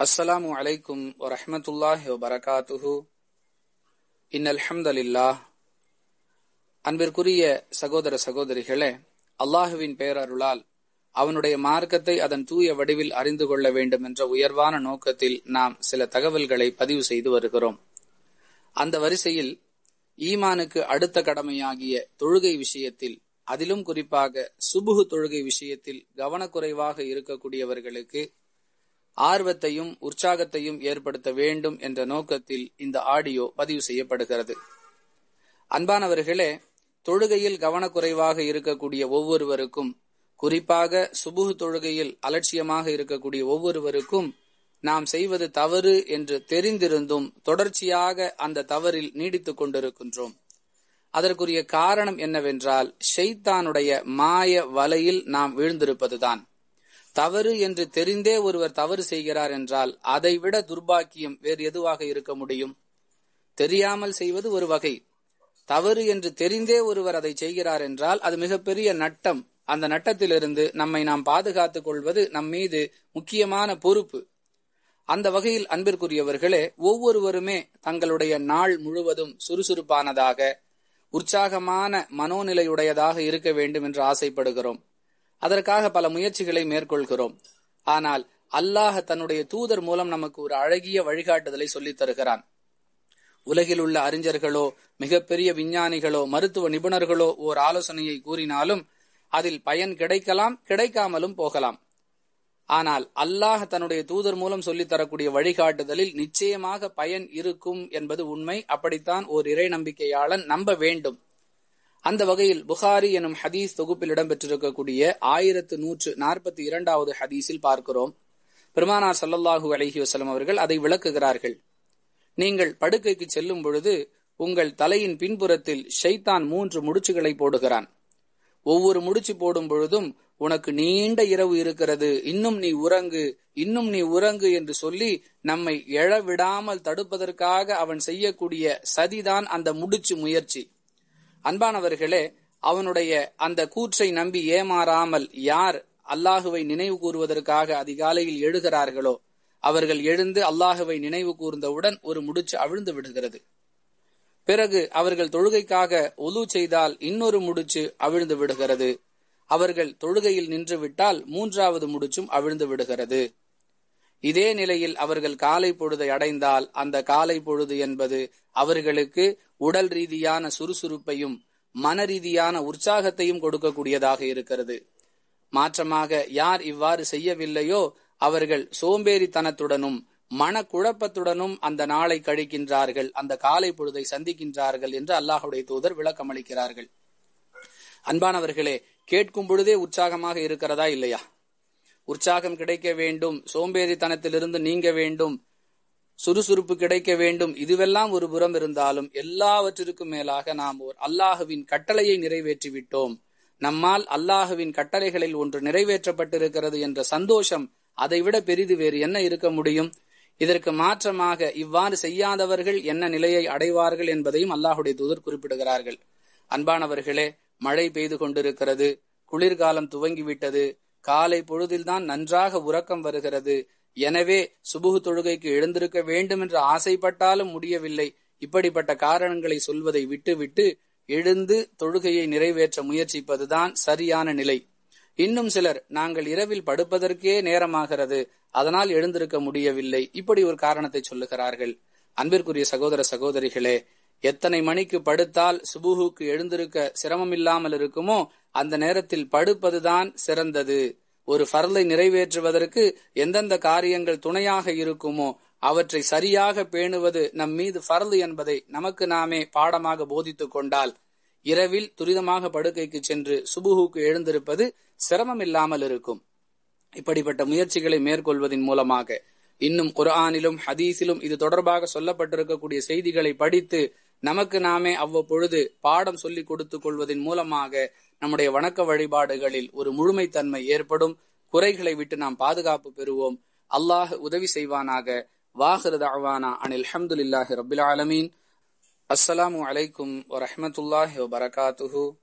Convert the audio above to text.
السلام عليكم ورحمة الله وبركاته إن الحمد لله அன்பிற்குரிய சகோதர சகோதரிகளே அல்லாஹுவின் பேரருளால் அவனுடைய மார்க்கத்தை அதன் தூய வடிவில் அறிந்து கொள்ள வேண்டும் என்ற உயர்வான நோக்கத்தில் நாம் சில தகவல்களை பதிவு செய்து வருகிறோம் அந்த வரிசையில் ஈமானுக்கு அடுத்த கடமையாகிய தொழுகை விஷயத்தில் அதிலும் குறிப்பாக சுபுகு தொழுகை விஷயத்தில் கவனக்குறைவாக இருக்கக்கூடியவர்களுக்கு ஆர்வத்தையும் உற்சாகத்தையும் ஏற்படுத்த வேண்டும் என்ற நோக்கத்தில் இந்த ஆடியோ பதிவு செய்யப்படுகிறது. அன்பானவர்களே தொழுகையில் கவனக்குறைவாக இருக்கக்கூடிய ஒவ்வொருவருக்கும் குறிப்பாக சுபுகு தொழுகையில் அலட்சியமாக இருக்கக்கூடிய ஒவ்வொருவருக்கும் நாம் செய்வது தவறு என்று தெரிந்திருந்தும் தொடர்ச்சியாக அந்த தவறில் நீடித்துக் கொண்டிருக்கின்றோம். அதற்குரிய காரணம் என்னவென்றால் ஷெய்தானுடைய மாய வலையில் நாம் வீழ்ந்திருப்பதுதான். தவறு என்று தெரிந்தே ஒருவர் தவறு செய்கிறார் என்றால் அதைவிட துர்பாக்கியம் வேறு எதுவாக இருக்க முடியும்? தெரியாமல் செய்வது ஒரு வகை. தவறு என்று தெரிந்தே ஒருவர் அதை செய்கிறார் என்றால் அது மிகப்பெரிய நட்டம். அந்த நட்டத்திலிருந்து நம்மை நாம் பாதுகாத்துக் கொள்வது நம் மீது முக்கியமான பொறுப்பு. அந்த வகையில் அன்பிற்குரியவர்களே ஒவ்வொருவருமே தங்களுடைய நாள் முழுவதும் சுறுசுறுப்பானதாக உற்சாகமான மனோநிலையுடையதாக இருக்க வேண்டும் என்று ஆசைப்படுகிறோம். அதற்காக பல முயற்சிகளை மேற்கொள்கிறோம். ஆனால் அல்லாஹ் தன்னுடைய தூதர் மூலம் நமக்கு ஒரு அழகிய வழிகாட்டுதலை சொல்லித் தருகிறான். உலகில் உள்ள அறிஞர்களோ மிகப்பெரிய விஞ்ஞானிகளோ மருத்துவ நிபுணர்களோ ஓர் ஆலோசனையை கூறினாலும் அதில் பயன் கிடைக்கலாம் கிடைக்காமலும் போகலாம். ஆனால் அல்லாஹ் தன்னுடைய தூதர் மூலம் சொல்லித் தரக்கூடிய வழிகாட்டுதலில் நிச்சயமாக பயன் இருக்கும் என்பது உண்மை. அப்படித்தான் ஓர் இறை நம்பிக்கையாளன் நம்ப வேண்டும். அந்த வகையில் புகாரி எனும் ஹதீஸ் தொகுப்பில் இடம்பெற்றிருக்கக்கூடிய ஆயிரத்து நூற்று நாற்பத்தி இரண்டாவது ஹதீஸில் பார்க்கிறோம். பெருமானார் சல்லல்லாஹு அலஹி வசலம் அவர்கள் அதை விளக்குகிறார்கள். நீங்கள் படுக்கைக்கு செல்லும் பொழுது உங்கள் தலையின் பின்புறத்தில் ஷைத்தான் மூன்று முடிச்சுகளை போடுகிறான். ஒவ்வொரு முடிச்சு போடும் பொழுதும் உனக்கு நீண்ட இரவு இருக்கிறது. இன்னும் நீ உறங்கு இன்னும் நீ உறங்கு என்று சொல்லி நம்மை எழவிடாமல் தடுப்பதற்காக அவன் செய்யக்கூடிய சதிதான் அந்த முடிச்சு முயற்சி. அன்பானவர்களே அவனுடைய அந்த கூற்றை நம்பி ஏமாறாமல் யார் அல்லாஹுவை நினைவு கூறுவதற்காக அதிகாலையில் எழுகிறார்களோ அவர்கள் எழுந்து அல்லாஹுவை நினைவு கூர்ந்தவுடன் ஒரு முடிச்சு அவிழ்ந்து விடுகிறது. பிறகு அவர்கள் தொழுகைக்காக ஒலு செய்தால் இன்னொரு முடிச்சு அவிழ்ந்து விடுகிறது. அவர்கள் தொழுகையில் நின்று விட்டால் மூன்றாவது முடிச்சும் அவிழ்ந்து விடுகிறது. இதே நிலையில் அவர்கள் காலை பொழுதை அடைந்தால் அந்த காலை பொழுது என்பது அவர்களுக்கு உடல் ரீதியான சுறுசுறுப்பையும் மன ரீதியான உற்சாகத்தையும் கொடுக்கக்கூடியதாக இருக்கிறது. மாற்றமாக யார் இவ்வாறு செய்யவில்லையோ அவர்கள் சோம்பேறித்தனத்துடனும் மனக்குழப்பத்துடனும் அந்த நாளை கழிக்கின்றார்கள் அந்த காலை பொழுதை சந்திக்கின்றார்கள் என்று அல்லாஹுடைய தூதர் விளக்கம் அளிக்கிறார்கள் அன்பானவர்களே கேட்கும் பொழுதே உற்சாகமாக இருக்கிறதா இல்லையா? உற்சாகம் கிடைக்க வேண்டும் சோம்பேறித்தனத்திலிருந்து நீங்க வேண்டும் சுறுசுறுப்பு கிடைக்க வேண்டும். இதுவெல்லாம் ஒரு புறம் இருந்தாலும் எல்லாவற்றிற்கும் மேலாக நாம் ஓர் அல்லாஹுவின் கட்டளையை நிறைவேற்றி விட்டோம் நம்மால் அல்லாஹுவின் கட்டளைகளில் ஒன்று நிறைவேற்றப்பட்டிருக்கிறது என்ற சந்தோஷம் அதைவிட பெரிது வேறு என்ன இருக்க முடியும்? இதற்கு மாற்றமாக இவ்வாறு செய்யாதவர்கள் என்ன நிலையை அடைவார்கள் என்பதையும் அல்லாஹுடைய தூதர் குறிப்பிடுகிறார்கள். அன்பானவர்களே மழை பெய்து கொண்டிருக்கிறது குளிர்காலம் துவங்கிவிட்டது காலை பொழுதில்தான் நன்றாக உறக்கம் வருகிறது எனவே சுபுகு தொழுகைக்கு எழுந்திருக்க வேண்டும் என்று ஆசைப்பட்டாலும் முடியவில்லை. இப்படிப்பட்ட காரணங்களை சொல்வதை விட்டுவிட்டு எழுந்து தொழுகையை நிறைவேற்ற முயற்சிப்பதுதான் சரியான நிலை. இன்னும் சிலர் நாங்கள் இரவில் படுப்பதற்கே நேரமாகிறது அதனால் எழுந்திருக்க முடியவில்லை. இப்படி ஒரு காரணத்தை சொல்லுகிறார்கள். அன்பிற்குரிய சகோதர சகோதரிகளே எத்தனை மணிக்கு படுத்தால் சுபுகுக்கு எழுந்திருக்க சிரமம் இல்லாமல் இருக்குமோ அந்த நேரத்தில் படுப்பதுதான் சிறந்தது. ஒரு ஃபரலை நிறைவேற்றுவதற்கு எந்தெந்த காரியங்கள் துணையாக இருக்குமோ அவற்றை சரியாக பேணுவது நம் மீது ஃபரல் என்பதை நமக்கு நாமே பாடமாக போதித்துக் கொண்டால் இரவில் துரிதமாக படுக்கைக்கு சென்று சுபுகுக்கு எழுந்திருப்பது சிரமம் இல்லாமல் இருக்கும். இப்படிப்பட்ட முயற்சிகளை மேற்கொள்வதன் மூலமாக இன்னும் குரானிலும் ஹதீஸிலும் இது தொடர்பாக சொல்லப்பட்டிருக்கக்கூடிய செய்திகளை படித்து நமக்கு நாமே அவ்வப்பொழுது பாடம் சொல்லிக் கொடுத்துக் கொள்வதன் மூலமாக நம்முடைய வணக்க வழிபாடுகளில் ஒரு முழுமைத்தன்மை ஏற்படும். குறைகளை விட்டு நாம் பாதுகாப்பு பெறுவோம். அல்லாஹ் உதவி செய்வானாக. வாஹிரு தஅவானா அனில் அஹமதுல்லாஹி ரபில் ஆலமீன். அஸ்ஸலாமு அலைக்கும் வரஹமத்துல்லாஹி வபரகாத்துஹு.